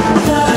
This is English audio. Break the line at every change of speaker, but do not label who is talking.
love.